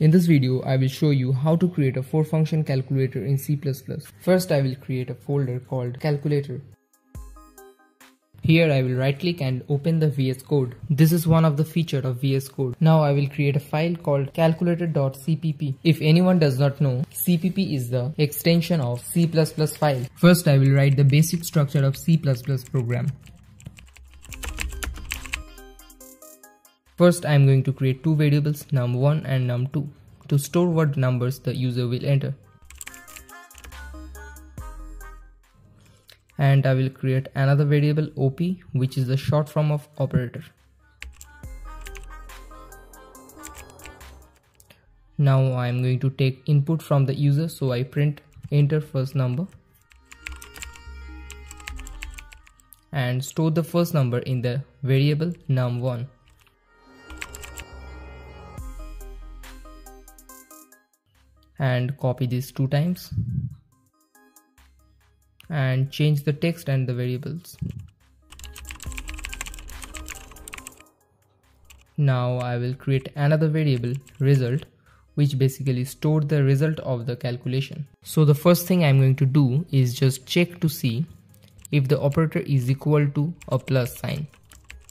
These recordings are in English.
In this video, I will show you how to create a 4-function calculator in C++. First, I will create a folder called calculator. Here I will right click and open the VS Code. This is one of the feature of VS Code. Now I will create a file called calculator.cpp. If anyone does not know, CPP is the extension of C++ file. First I will write the basic structure of C++ program. First I am going to create two variables num1 and num2 to store what numbers the user will enter. and I will create another variable op which is the short form of operator. Now I am going to take input from the user so I print enter first number and store the first number in the variable num1. And copy this two times and change the text and the variables. Now I will create another variable result which basically store the result of the calculation. So the first thing I'm going to do is just check to see if the operator is equal to a plus sign.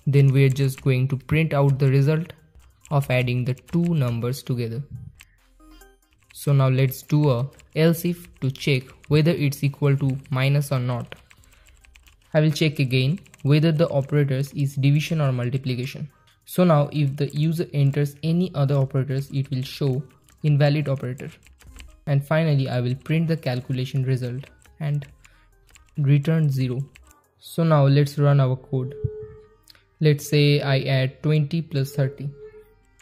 Then we're just going to print out the result of adding the two numbers together. So now let's do a else if to check whether it's equal to minus or not. I will check again whether the operators is division or multiplication. So now if the user enters any other operators it will show invalid operator. And finally I will print the calculation result and return 0. So now let's run our code. Let's say I add 20 plus 30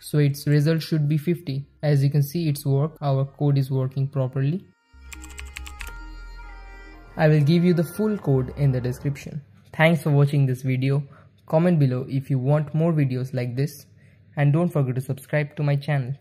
so its result should be 50 as you can see it's work. Our code is working properly. I will give you the full code in the description. Thanks for watching this video. Comment below if you want more videos like this. And don't forget to subscribe to my channel